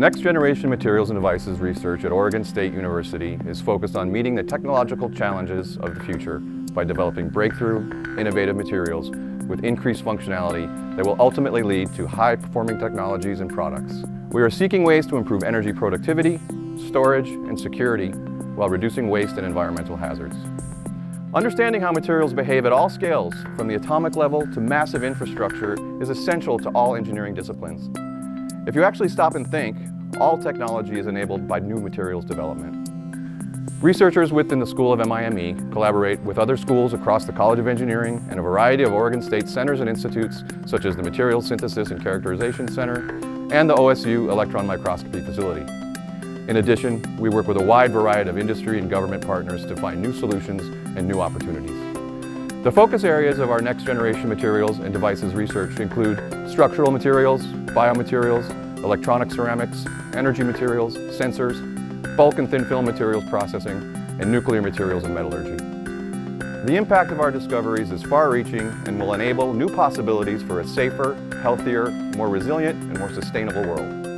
Next Generation Materials and Devices research at Oregon State University is focused on meeting the technological challenges of the future by developing breakthrough, innovative materials with increased functionality that will ultimately lead to high-performing technologies and products. We are seeking ways to improve energy productivity, storage, and security while reducing waste and environmental hazards. Understanding how materials behave at all scales, from the atomic level to massive infrastructure, is essential to all engineering disciplines. If you actually stop and think, all technology is enabled by new materials development. Researchers within the School of MIME collaborate with other schools across the College of Engineering and a variety of Oregon State centers and institutes such as the Materials Synthesis and Characterization Center and the OSU Electron Microscopy Facility. In addition, we work with a wide variety of industry and government partners to find new solutions and new opportunities. The focus areas of our next generation materials and devices research include structural materials, biomaterials, electronic ceramics, energy materials, sensors, bulk and thin film materials processing, and nuclear materials and metallurgy. The impact of our discoveries is far-reaching and will enable new possibilities for a safer, healthier, more resilient, and more sustainable world.